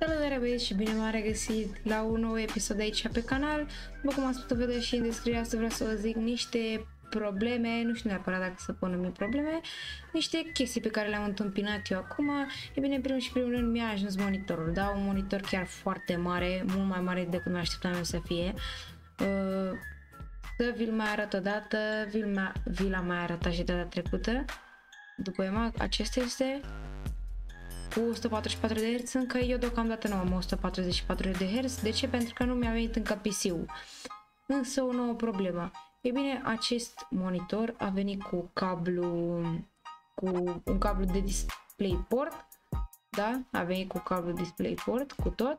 Salutare băieți și bine m-am regăsit la un nou episod aici pe canal. După cum ați putut vedea și în descriere, asta vreau să vă zic niște probleme, nu știu neapărat dacă să pun numit probleme, niște chestii pe care le-am întâmpinat eu acum. E bine, în primul și primul rând mi-a ajuns monitorul, da? Un monitor chiar foarte mare, mult mai mare decât mă așteptam eu să fie. Uh, să vi-l mai arăt odată, vi-l mai, vi l-am mai arătat și data trecută. După EMAG, acesta este cu 144 de Hz, încă eu deocamdată nu am 144 de Hz. De ce? Pentru că nu mi-a venit încă PC-ul. Însă o nouă problemă. E bine, acest monitor a venit cu cablu cu un cablu de DisplayPort, da? A venit cu cablu DisplayPort, cu tot.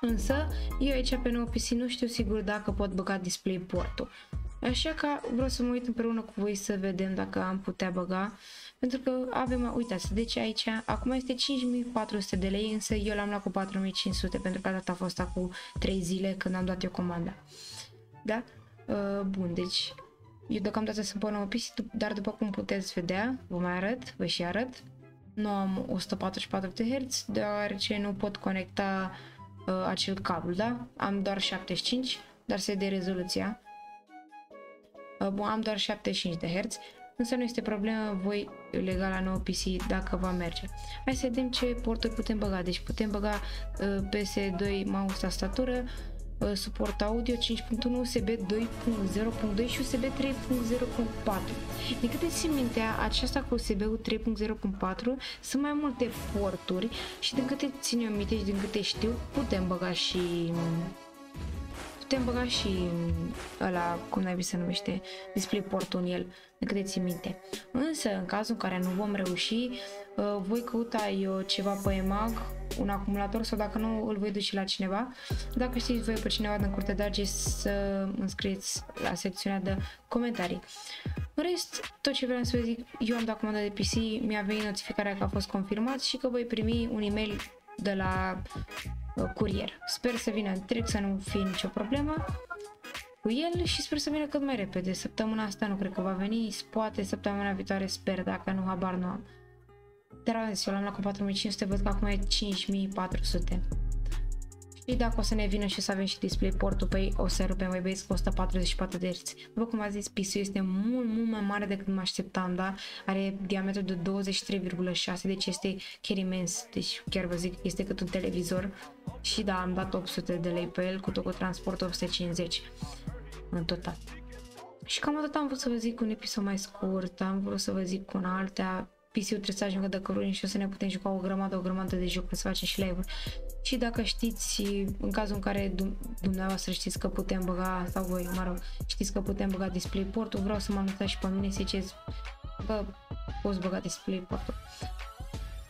Însă, eu aici pe nou PC nu știu sigur dacă pot băga DisplayPort-ul. Așa că vreau să mă uit împreună cu voi să vedem dacă am putea băga pentru că avem, uitați, deci aici, acum este 5400 de lei, însă eu l-am luat cu 4500 pentru că data a fost acum 3 zile când am dat eu comanda. Da? Uh, bun, deci eu deocamdată sunt pe 9 PC, dar după cum puteți vedea, vă mai arăt, vă și arăt, nu am 144 de Hz, deoarece nu pot conecta uh, acel cablu, da? Am doar 75, dar se de rezoluția. Uh, bun, am doar 75 de Hz, însă nu este problemă, voi lega la nou PC dacă va merge. Hai să vedem ce porturi putem băga. Deci putem băga uh, PS2 mouse tastatură, uh, suport audio 5.1, USB 2.0.2 și USB 3.0.4. Din câte țin mintea, aceasta cu USB-ul 3.0.4 sunt mai multe porturi și din câte țin eu minte și din câte știu, putem băga și putem băga și ăla, cum naibii se numește, display portul în el, de câte ții minte. Însă, în cazul în care nu vom reuși, uh, voi căuta eu ceva pe EMAG, un acumulator sau dacă nu, îl voi duce la cineva. Dacă știți voi pe cineva din curte de să înscrieți la secțiunea de comentarii. În rest, tot ce vreau să vă zic, eu am dat comanda de PC, mi-a venit notificarea că a fost confirmat și că voi primi un e-mail de la uh, curier. Sper să vină întreg, să nu fie nicio problemă cu el și sper să vină cât mai repede. Săptămâna asta nu cred că va veni, poate săptămâna viitoare sper, dacă nu, habar nu am. Dar eu l-am luat cu 4500, văd că acum e 5400. Și dacă o să ne vină și să avem și display portul, păi o să rupem mai băieți cu 144 de Hz. După cum a zis, PC este mult, mult mai mare decât mă așteptam, da? Are diametru de 23,6, deci este chiar imens. Deci chiar vă zic, este cât un televizor. Și da, am dat 800 de lei pe el, cu tot cu transport 850 în total. Și cam atât am vrut să vă zic un episod mai scurt, am vrut să vă zic cu un altea, PC-ul trebuie să ajungă de cărurini și o să ne putem juca o grămadă, o grămadă de jocuri, să facem și live-uri. Și dacă știți, în cazul în care dumneavoastră știți că putem băga, sau voi, mă rog, știți că putem băga DisplayPort-ul, vreau să mă anunțați și pe mine să ziceți, bă, poți băga DisplayPort-ul.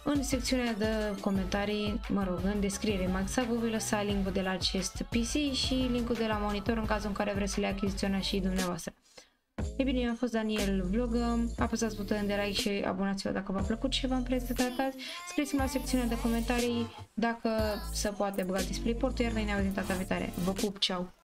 În secțiunea de comentarii, mă rog, în descriere mai exact, vă voi lăsa linkul de la acest PC și linkul de la monitor în cazul în care vreți să le achiziționați și dumneavoastră. E bine, eu am fost Daniel Vlog, apăsați butonul de like și abonați-vă dacă v-a plăcut ce v-am prezentat azi. Scrieți-mi la secțiunea de comentarii dacă se poate băga display portul, iar noi ne auzim data viitoare. Vă pup, ceau!